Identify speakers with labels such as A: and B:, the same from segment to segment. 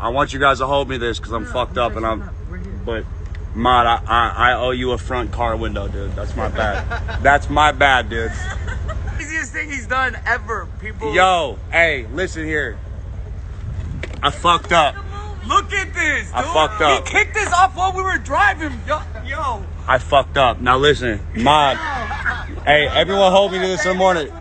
A: I want you guys to hold me this because I'm fucked up and I'm. But, Mod, I, I, I owe you a front car window, dude. That's my bad. That's my bad, dude.
B: Craziest thing he's done ever. People.
A: Yo, hey, listen here. I fucked up.
B: Look at this, dude.
A: I fucked up.
B: He kicked this off while we were driving. Yo, yo.
A: I fucked up. Now listen, Mod. hey, everyone hold me to this in the morning.
B: It.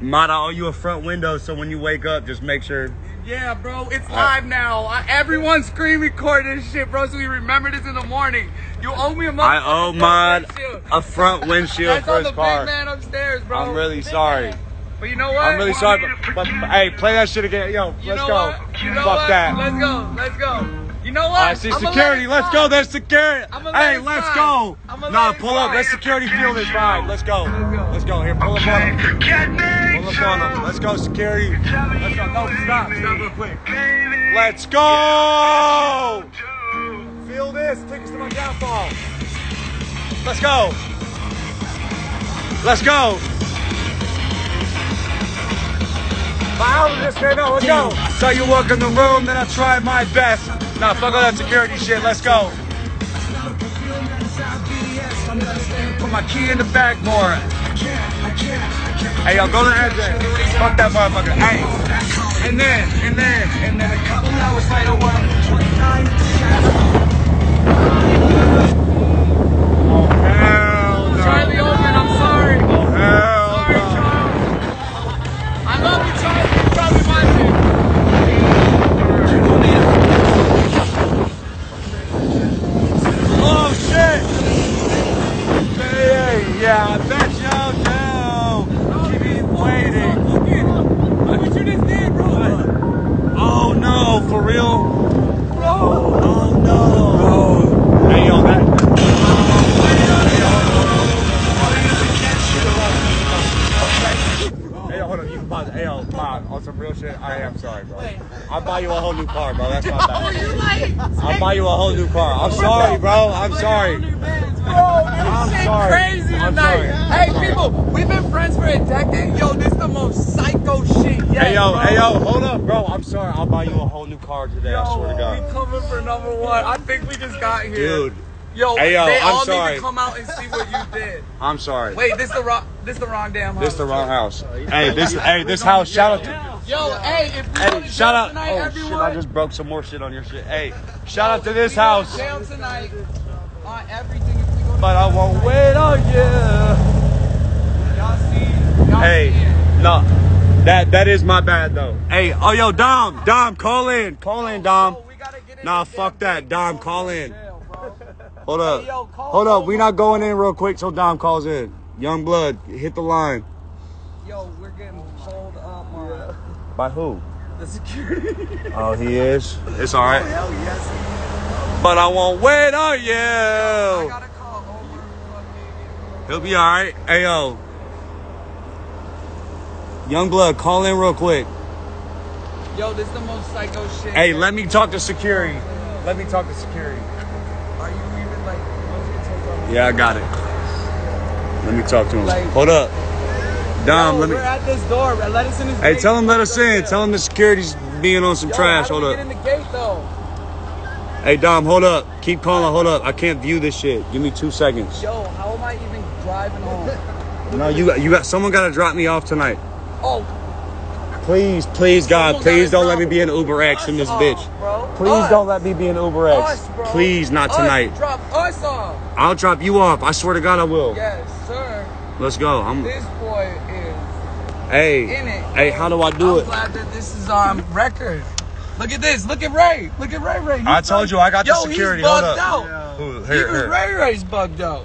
A: Mod, I owe you a front window, so when you wake up, just make sure.
B: Yeah, bro, it's live now. I, everyone screen record this shit, bro, so we remember this in the morning. You owe me a
A: I owe Mod
B: windshield.
A: a front windshield
B: That's
A: for
B: on
A: his
B: the
A: car.
B: big man upstairs, bro.
A: I'm really
B: Big
A: sorry.
B: man. But you know what?
A: I'm really sorry, but, but hey, play that shit again. Yo,
B: You
A: let's
B: know
A: go.
B: what? You know
A: Fuck
B: what?
A: that.
B: Let's go. Let's go. You know what?
A: I see
B: I'ma
A: security. Let's go. There's security. Hey, let's go. Nah, pull up.
B: slide.
A: Let security feel this ride. Let's go.
B: Let's go.
A: Here, pull up on him. Pull up on him. Let's go, security. Let's go. No, stop. Stop real quick. Let's go. Feel this. Take us to my downfall. Let's go. Let's go. Out of this, man. No, let's go. So you walk in the room, then I tried my best. Nah, fuck all that security shit. Let's go. Put my key in the back more. Hey, yo, go to Edge. Fuck that motherfucker. Hey. And then, and then, and then a couple hours later, one. Oh, hell no.
B: Charlie Oldman, I'm sorry.
A: Oh, hell
B: Sorry,
A: no.
B: Charlie. I love you, Charlie. Charlie Martin.
A: Oh shit! Hey, yeah, I bet you do. Keep me waiting.
B: Look at Look what you just did, bro.
A: Oh no, for real?
B: Bro.
A: Oh no. Hey yo, that. Hey, yo, hold on. You can pause. Hey, yo, Bob, on some real shit. I am sorry, bro. I'll buy you a whole new car, bro. That's my
B: Oh,
A: bad. I'll buy you a whole new car. I'm sorry, bro. I'm sorry.
B: Bro, this
A: I'm
B: shit
A: sorry.
B: crazy tonight. Hey, people, we've been friends for a decade. Yo, this the most psycho shit yet.
A: Hey, yo,
B: bro.
A: hey, yo, hold up, bro. I'm sorry. I'll buy you a whole new car today. I swear to
B: Yo,
A: God.
B: we coming for number one. I think we just got here.
A: Dude,
B: Yo,
A: Hey, yo,
B: they
A: I'm
B: all
A: sorry.
B: need to come out and see what you did.
A: I'm sorry.
B: Wait, this the wrong, this the wrong damn house.
A: This the wrong house. Hey, this, hey, this house. Shout out to.
B: Yo, hey, if we
A: Hey, shout out.
B: tonight,
A: Oh
B: everyone.
A: shit! I just broke some more shit on your shit. Hey, shout out to this house.
B: Jail tonight on everything. If we go to
A: But I won't wait on you.
B: y'all see, y'all
A: Hey,
B: see
A: no, that that is my bad though. Hey, oh yo, Dom, Dom, call in, call in, oh, Dom.
B: Yo, we gotta get in
A: Nah, fuck that, Dom, call
B: we go to
A: in.
B: jail.
A: Hold up,
B: Hey, yo,
A: hold up. We not going in real quick, so Dom calls in. Young blood, hit the line.
B: Yo, we're getting pulled up on
A: By who?
B: the security.
A: Oh, he is. It's all right.
B: Oh, hell yes.
A: But I won't wait on you.
B: gotta call over. fucking-
A: He'll be all right. Hey yo, Young blood, call in real quick.
B: Yo, this is the most psycho shit.
A: Hey, let me talk to security. Let me talk to security.
B: Are you even like? what's your
A: Yeah, I got it. Let me talk to him.
B: Like-
A: Hold up. Dom,
B: Yo,
A: let me.
B: We're at this door. Let us in
A: Hey,
B: gate.
A: tell him let us in. Tell him the security's being on some
B: Yo,
A: trash. Hold up.
B: Get in the gate though.
A: Hey, Dom, hold up. Keep calling. Hold up. I can't view this shit. Give me two seconds.
B: Yo, how am I even driving home?
A: No, you got, you got. Someone got to drop me off tonight.
B: Oh,
A: Please, please, God,
B: Someone
A: please don't let me be an Uber X in this
B: us
A: bitch.
B: bro.
A: Please
B: Us.
A: don't let me be an Uber X.
B: Us, bro.
A: Please, not
B: Us.
A: tonight.
B: Drop us off.
A: I'll drop you off. I swear to God, I will.
B: Yes, sir.
A: Let's go. I'm.
B: This boy is
A: Hey,
B: in it.
A: hey, how do I do
B: I'm
A: it?
B: glad that this is on record. Look at this. Look at Ray. Look at Ray Ray. He's
A: I told you I got the
B: Yo,
A: security.
B: He's
A: Hold up.
B: out.
A: Who- here,
B: Even
A: here.
B: Ray Ray's bugged out.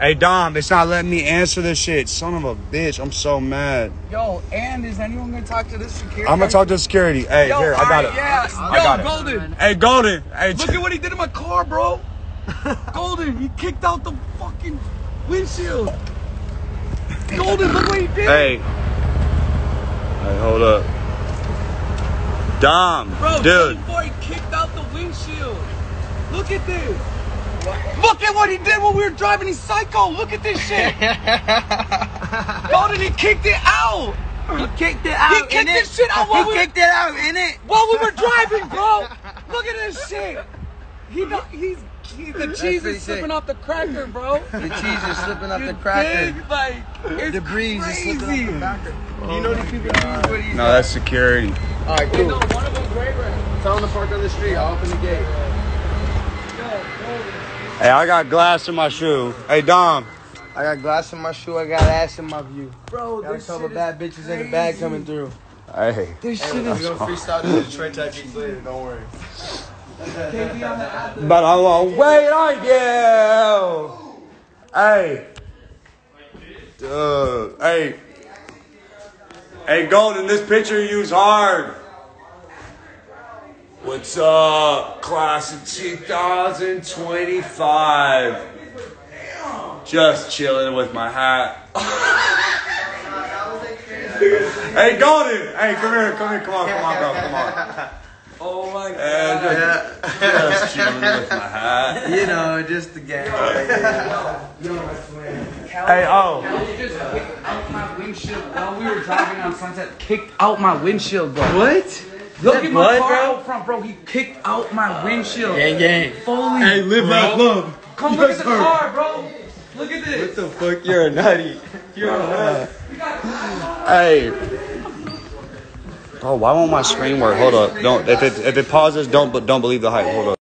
A: Hey, Dom, it's not letting me answer this shit. Son of a bitch. I'm so mad.
B: Yo, and is anyone gonna talk to this security?
A: I'm gonna talk to security. Hey,
B: Yo,
A: here, I got
B: alright,
A: it.
B: Yeah.
A: I
B: Yo,
A: got it.
B: Golden.
A: Hey, Golden. Hey,
B: Look at what he did in my car, bro. Golden, he kicked out the fucking windshield. Golden, look what he did.
A: Hey. Hey, hold up. Dom,
B: Bro,
A: dude.
B: Golden boy kicked out the windshield. Look at this. Look at what he did when we were driving. He's psycho. Look at this shit. Golden, he kicked it out.
C: He kicked it out.
B: He kicked
C: innit?
B: this shit out while
C: He
B: we-
C: kicked it out, innit?
B: While we were driving, bro. Look at this shit. He not, he's he, the cheese
C: pretty
B: is slipping
C: sick.
B: off the cracker, bro.
C: The cheese is slipping off
B: You
C: the cracker.
B: dig? Like it's
C: The breeze is slipping
B: crazy.
C: off the cracker. You know these people oh, use what he's
A: No, that's security.
C: All right, cool. Tell them to park on the street. I'll open the gate.
A: Hey, I got glass in my shoe. Hey, Dom.
C: I got glass in my shoe. I got ass in my view.
B: Bro,
C: Got a
B: this
C: couple
B: shit
C: bad
B: is
C: bitches in the bag coming through.
A: Hey.
B: This shit is going to
C: freestyle the Detroit type beats later. Don't worry.
A: But I won't wait on you. Hey. Dude. Hey. Hey, Golden, this picture you use hard. What's up, class of 2025? Just chilling with my hat. hey, Golden. Hey, come here, come here, come on, come on, bro, come on.
B: Oh my god.
A: And just, just chilling with my hat.
C: You know, just the gang.
A: Hey, oh.
B: just kicked out my windshield while we were driving on Sunset. Kicked out my windshield, bro.
C: What?
B: Look
C: that
B: at my car
C: bro?
B: out front, bro. He kicked out my windshield.
C: Gang, gang.
B: Fully.
A: live, laugh, love.
B: Come look at the car, bro. Look at this.
C: What the fuck? You're a nutty. You're a nut.
A: Hey. Oh, why won't my screen work? Hold up. Don't if it if it pauses, don't don't believe the hype. Hold up.